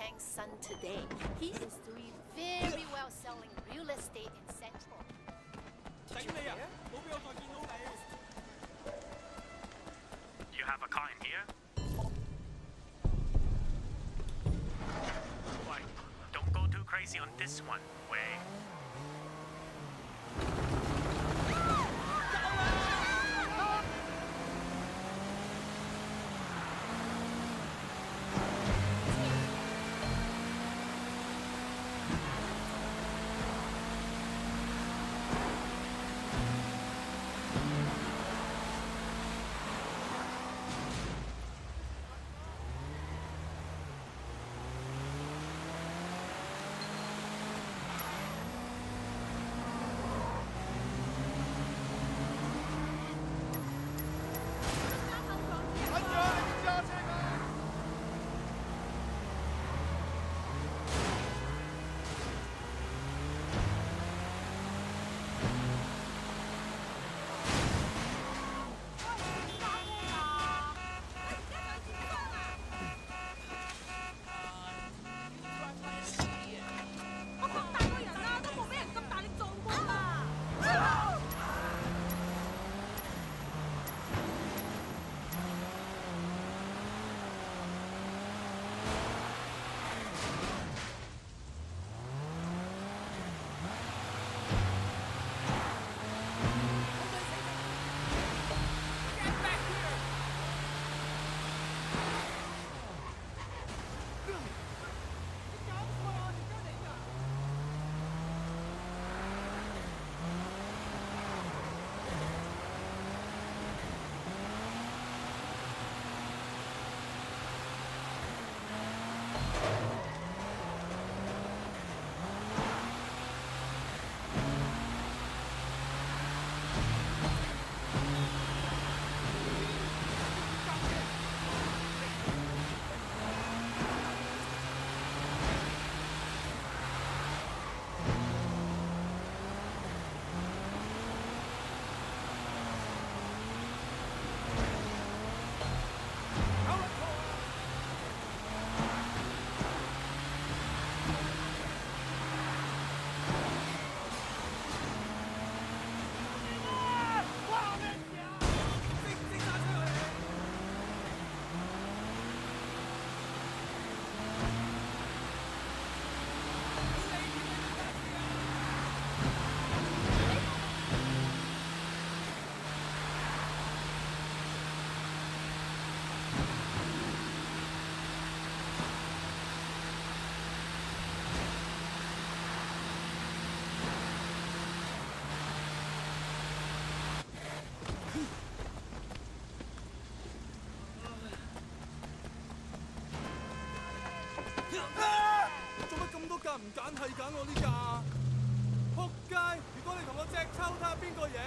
Chang's son today. He is doing very well selling real estate in Central. You have a car in here? Why, don't go too crazy on this one. 係揀我呢架？仆街！如果你同我隻抽，睇下邊個贏？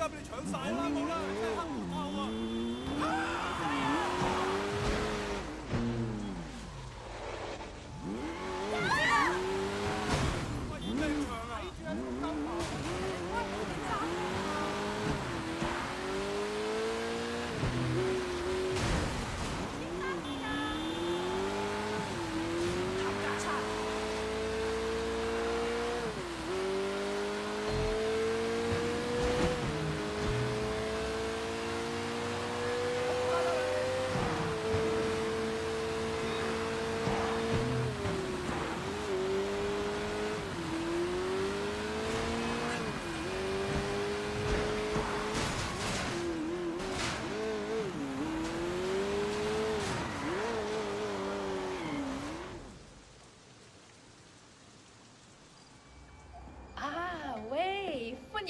家俾你搶晒啦，冇啦，真係黑唔透啊！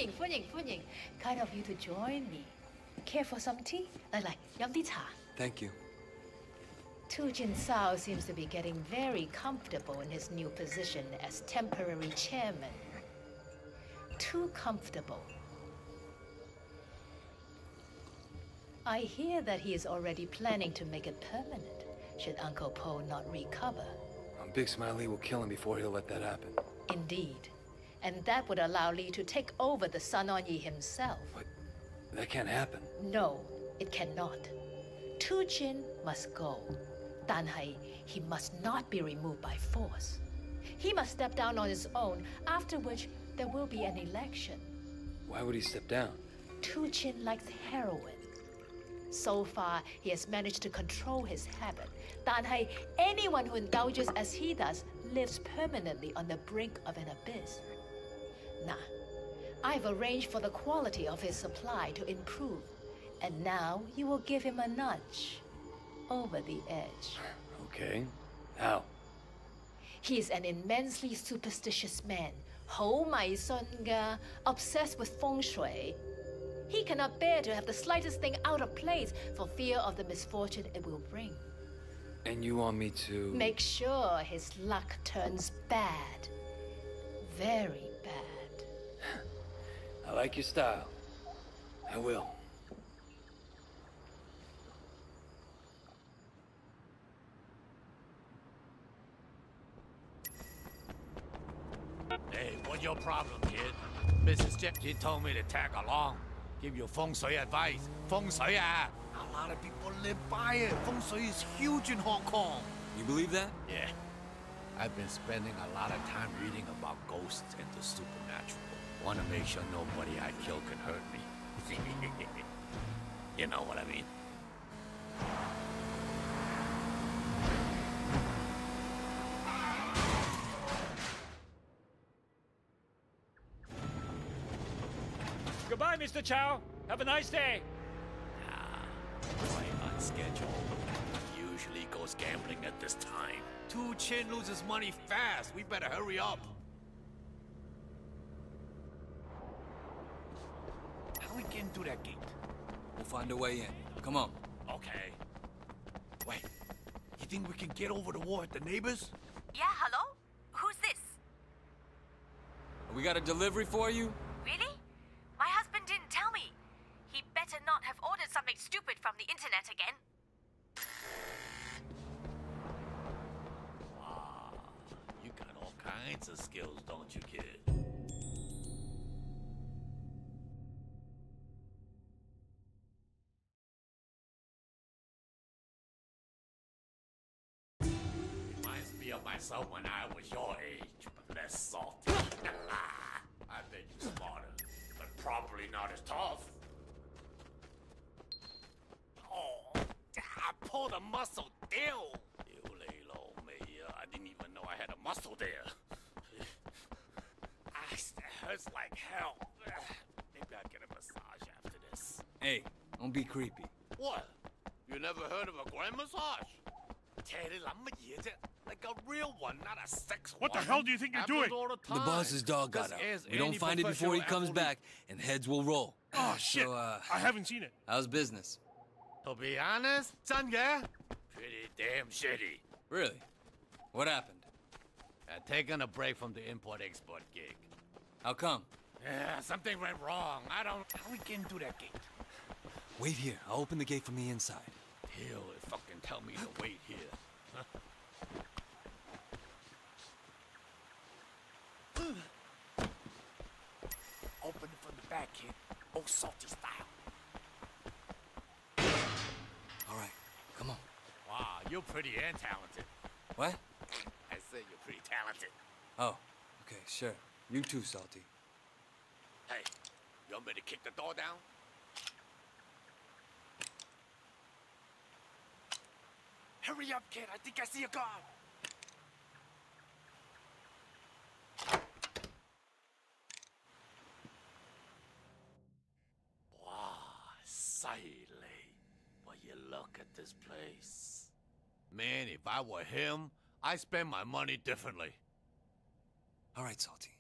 Funying, Kind of you to join me. Care for some tea? Like, like. Thank you. Tu Jin Sao seems to be getting very comfortable in his new position as temporary chairman. Too comfortable. I hear that he is already planning to make it permanent, should Uncle Po not recover. Big Smiley will kill him before he'll let that happen. Indeed. And that would allow Li to take over the Sun On Yee himself. But that can't happen. No, it cannot. Tu Jin must go. Dan Hai, he must not be removed by force. He must step down on his own, after which there will be an election. Why would he step down? Tu Jin likes heroin. So far, he has managed to control his habit. Dan Hai, anyone who indulges as he does lives permanently on the brink of an abyss. Nah. I've arranged for the quality of his supply to improve, and now you will give him a nudge. Over the edge. Okay. How? He's an immensely superstitious man, Ho Mai Songa, obsessed with feng shui. He cannot bear to have the slightest thing out of place for fear of the misfortune it will bring. And you want me to... Make sure his luck turns bad. Very I like your style. I will. Hey, what's your problem, kid? Mrs. Jack, she told me to tag along, give you feng shui advice. Feng shui, ah. A lot of people live by it. Feng shui is huge in Hong Kong. You believe that? Yeah. I've been spending a lot of time reading about ghosts and the supernatural. Want to make sure nobody I kill can hurt me. you know what I mean? Goodbye, Mr. Chow. Have a nice day. Right on schedule. Usually goes gambling at this time. Two Chin loses money fast. We better hurry up. How we get through that gate? We'll find a way in. Come on. Okay. Wait. You think we can get over the wall at the neighbors? Yeah, hello? Who's this? We got a delivery for you? Reminds me of myself when I was your age, but less salty. I bet you're smarter, but probably not as tough. Oh, I pulled a muscle down. You lay low, Maya. I didn't even know I had a muscle there. Ah, It hurts like hell. Maybe I'll get a massage after this. Hey, don't be creepy. What? You never heard of a grand massage? Teddy, Like a real one, not a sex What the hell do you think you're Happens doing? all the The boss's dog got out. We don't find it before he comes athlete. back, and heads will roll. Oh, shit. So, uh, I haven't seen it. how's business? To be honest, 真嘅? Pretty damn shitty. Really? What happened? Uh, taking a break from the import-export gig. How come? Yeah, something went wrong. I don't... How we getting through that gate? Wait here. I'll open the gate from the inside. He'll fucking tell me to wait here. Open it from the back, kid. Old salty style. All right. Come on. Wow, you're pretty and talented. What? I said you're pretty talented. Oh, okay, sure. You too, Salty. Hey, you want me to kick the door down? Hurry up, kid. I think I see a guard. Wow, silly. But you look at this place. Man, if I were him, I'd spend my money differently. All right, Salty.